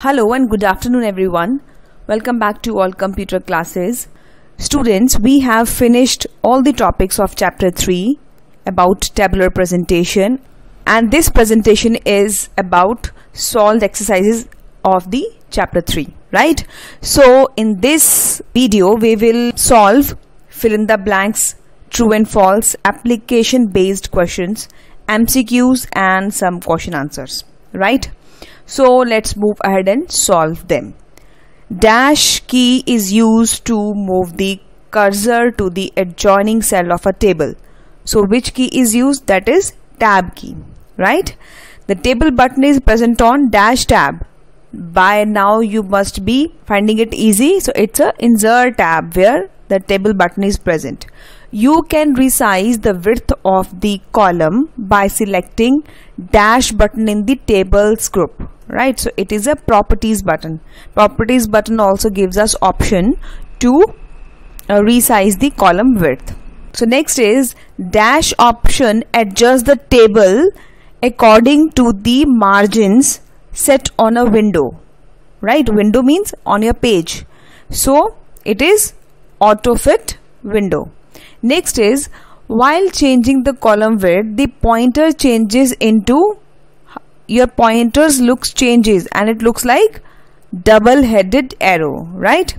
Hello and good afternoon everyone. Welcome back to all computer classes. Students, we have finished all the topics of chapter 3 about tabular presentation and this presentation is about solved exercises of the chapter 3, right? So in this video we will solve fill in the blanks, true and false, application based questions, MCQs and some question answers, right? So let's move ahead and solve them. Dash key is used to move the cursor to the adjoining cell of a table. So which key is used? That is tab key, right? The table button is present on dash tab. By now you must be finding it easy. So it's a insert tab where the table button is present. You can resize the width of the column by selecting dash button in the tables group right? So it is a properties button. Properties button also gives us option to uh, resize the column width. So next is dash option adjust the table according to the margins set on a window. Right? Window means on your page. So it is auto fit window. Next is while changing the column width the pointer changes into your pointers looks changes and it looks like double headed arrow right?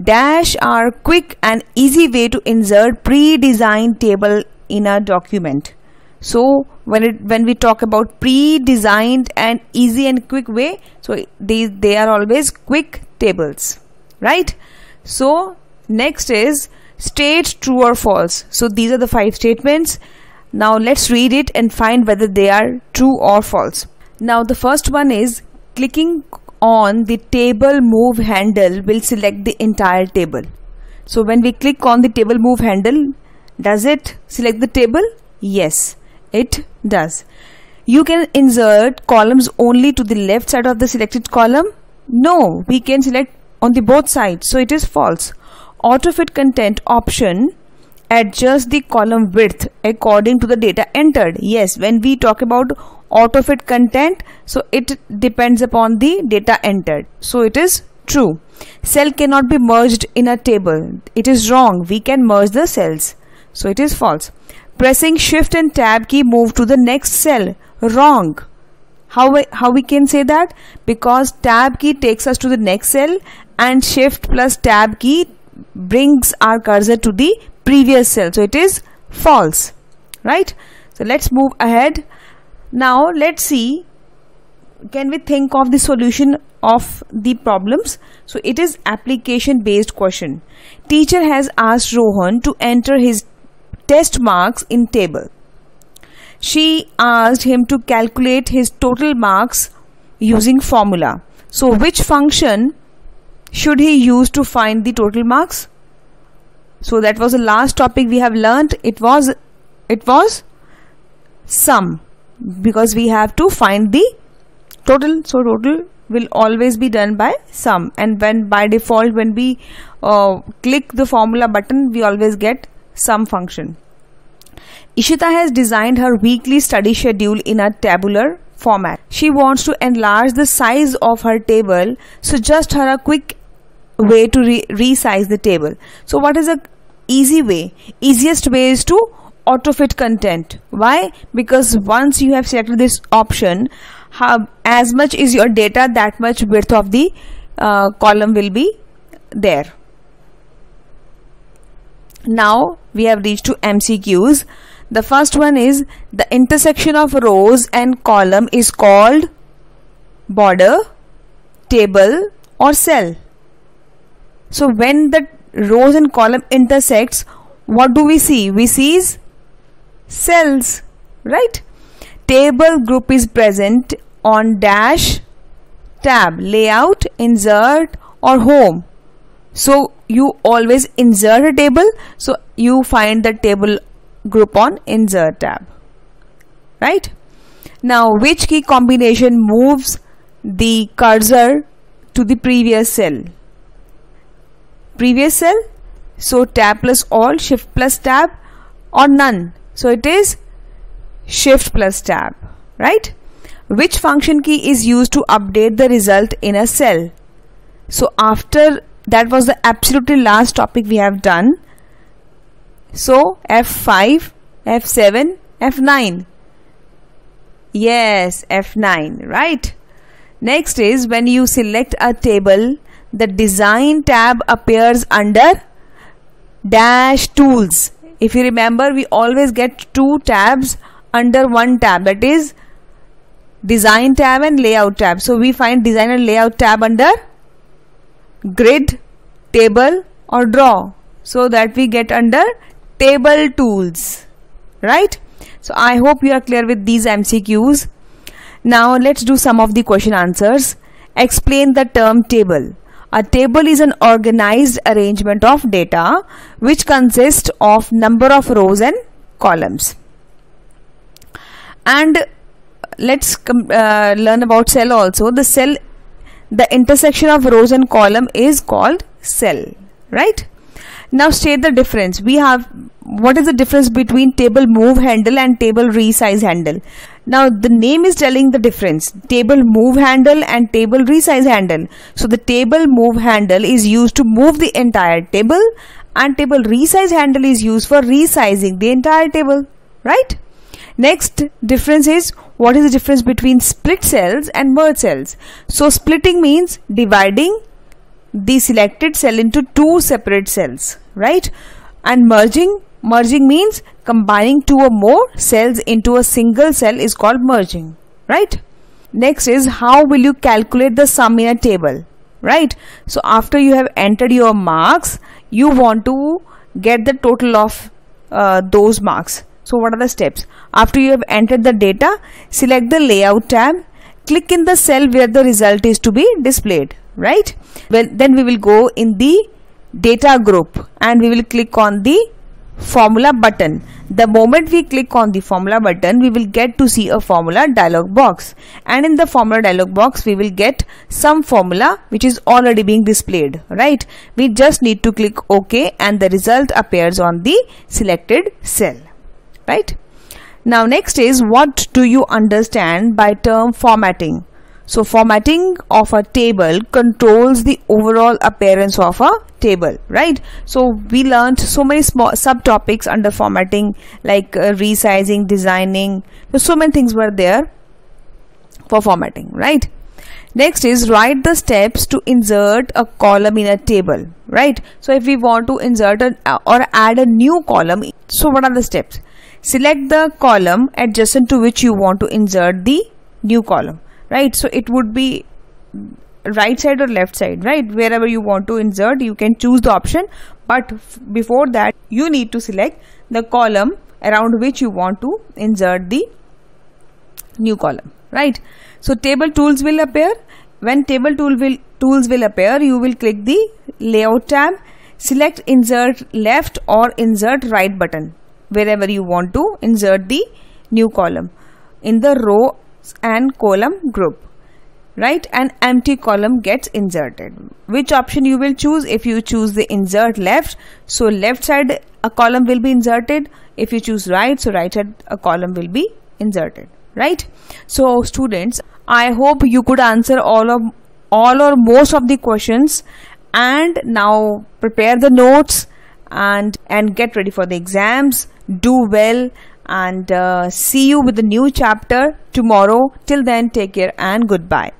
Dash are quick and easy way to insert pre-designed table in a document. So when it when we talk about pre-designed and easy and quick way so these they are always quick tables right? So next is state true or false. So these are the five statements. Now let's read it and find whether they are true or false now the first one is clicking on the table move handle will select the entire table. So when we click on the table move handle, does it select the table? Yes, it does. You can insert columns only to the left side of the selected column. No, we can select on the both sides. So it is false. Auto fit content option adjust the column width according to the data entered. Yes, when we talk about auto fit content so it depends upon the data entered. So it is true. Cell cannot be merged in a table. It is wrong. We can merge the cells. So it is false. Pressing shift and tab key move to the next cell. Wrong. How we, how we can say that? Because tab key takes us to the next cell and shift plus tab key brings our cursor to the previous cell. So it is false right? So let's move ahead. Now let's see can we think of the solution of the problems? So it is application based question. Teacher has asked rohan to enter his test marks in table. She asked him to calculate his total marks using formula. So which function should he use to find the total marks so that was the last topic we have learned it was it was sum because we have to find the total so total will always be done by sum and when by default when we uh, click the formula button we always get sum function Ishita has designed her weekly study schedule in a tabular format. She wants to enlarge the size of her table. So just her a quick way to re resize the table. So what is a easy way? Easiest way is to auto fit content. Why? Because once you have selected this option have as much is your data that much width of the uh, column will be there. Now we have reached to MCQs the first one is the intersection of rows and column is called border table or cell so when the rows and column intersects what do we see? We see cells right? Table group is present on dash tab layout insert or home. So you always insert a table. So you find the table group on insert tab right? Now which key combination moves the cursor to the previous cell previous cell. So tab plus all shift plus tab or none. So it is shift plus tab, right? which function key is used to update the result in a cell? So after that was the absolutely last topic we have done. So F5 F7 F9 yes F9 right? Next is when you select a table the design tab appears under dash tools. If you remember we always get two tabs under one tab. That is design tab and layout tab. So we find design and layout tab under grid table or draw. So that we get under table tools. Right? So i hope you are clear with these mcqs now let's do some of the question answers. Explain the term table a table is an organized arrangement of data which consists of number of rows and columns. And let's uh, learn about cell also. The cell, the intersection of rows and column is called cell, right? Now state the difference. We have what is the difference between table move handle and table resize handle? Now the name is telling the difference. Table move handle and table resize handle. So the table move handle is used to move the entire table and table resize handle is used for resizing the entire table, right? Next difference is what is the difference between split cells and merge cells? So splitting means dividing the selected cell into two separate cells right and merging merging means combining two or more cells into a single cell is called merging right? Next is how will you calculate the sum in a table right? So after you have entered your marks you want to get the total of uh, those marks. So what are the steps? After you have entered the data select the layout tab click in the cell where the result is to be displayed right? Well then we will go in the data group and we will click on the formula button. The moment we click on the formula button we will get to see a formula dialog box. And in the formula dialog box we will get some formula which is already being displayed right? We just need to click ok and the result appears on the selected cell right? Now next is what do you understand by term formatting? So formatting of a table controls the overall appearance of a table, right? So we learned so many small subtopics under formatting like uh, resizing, designing. So, many things were there for formatting, right? Next is write the steps to insert a column in a table, right? So if we want to insert a, or add a new column, so what are the steps? Select the column adjacent to which you want to insert the new column right so it would be right side or left side right? Wherever you want to insert you can choose the option. But before that you need to select the column around which you want to insert the new column right? So table tools will appear. When table tool will tools will appear you will click the layout tab select insert left or insert right button wherever you want to insert the new column in the row and column group right? An empty column gets inserted. Which option you will choose? If you choose the insert left so left side a column will be inserted. If you choose right so right side a column will be inserted right? So students i hope you could answer all of all or most of the questions. And now prepare the notes and and get ready for the exams. Do well and uh, see you with the new chapter tomorrow. Till then, take care and goodbye.